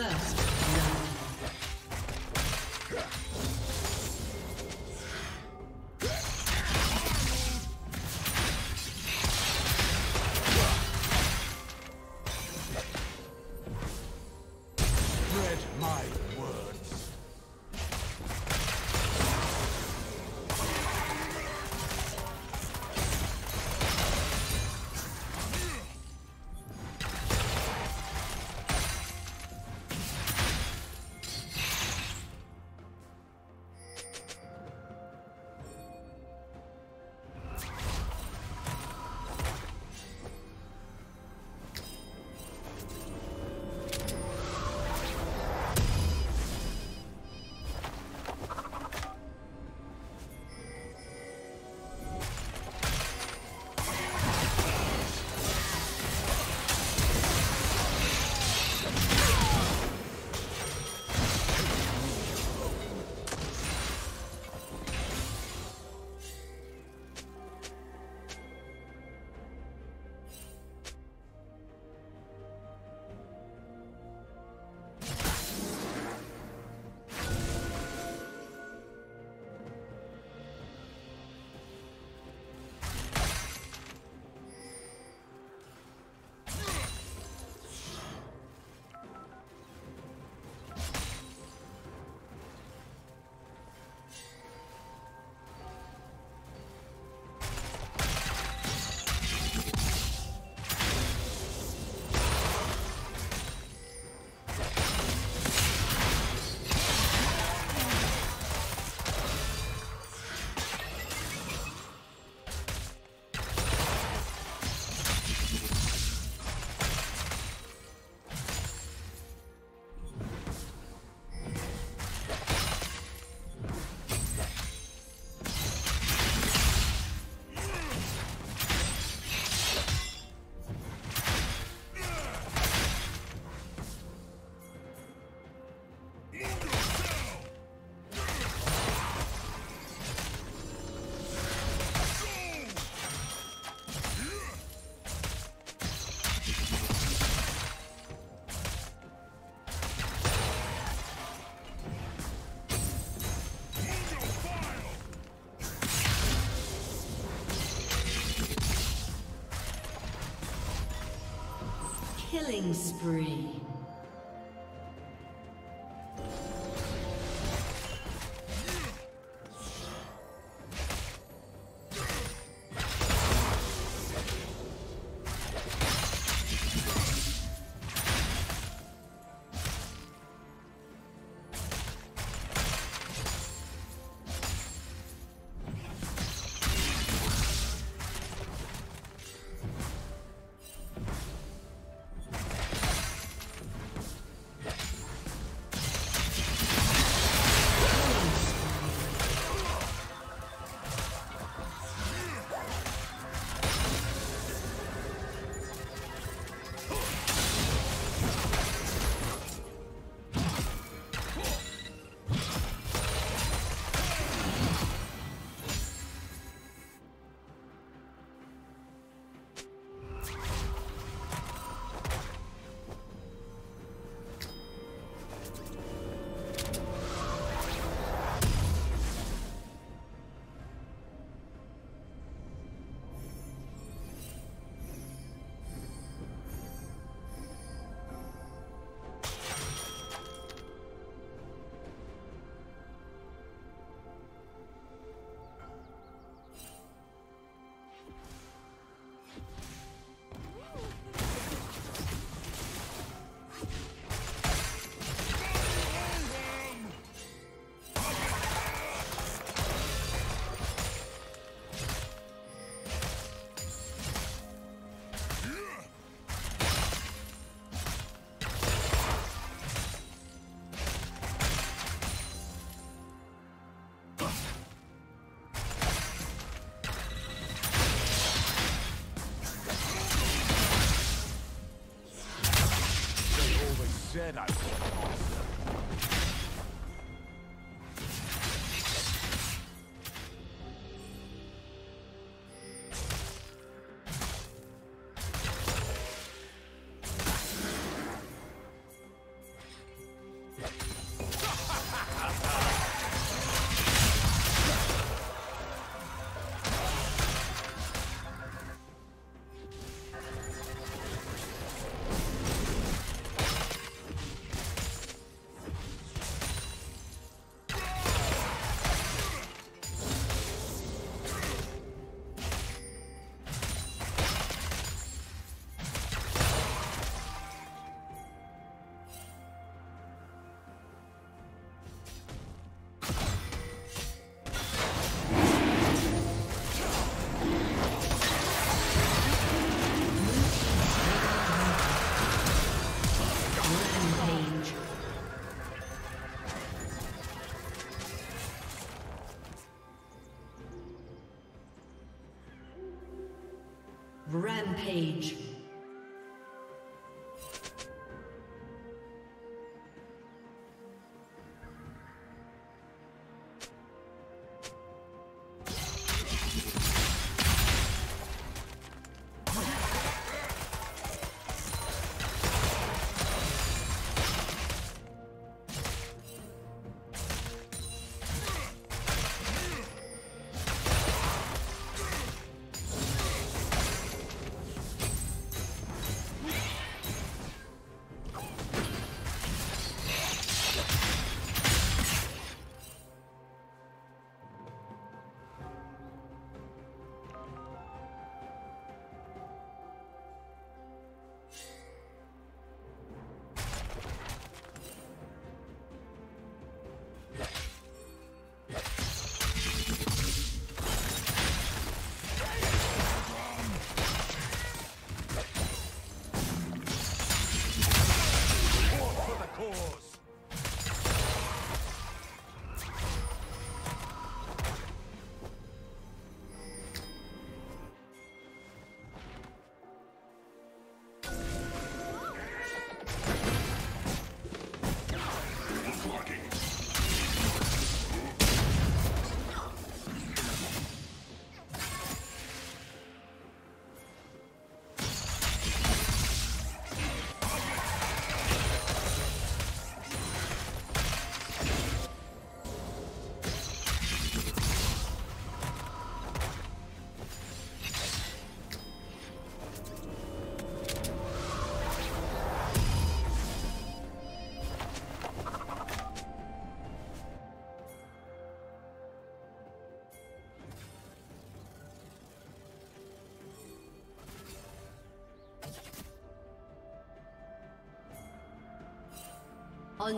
First Killing spree. Said Rampage.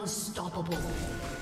Unstoppable.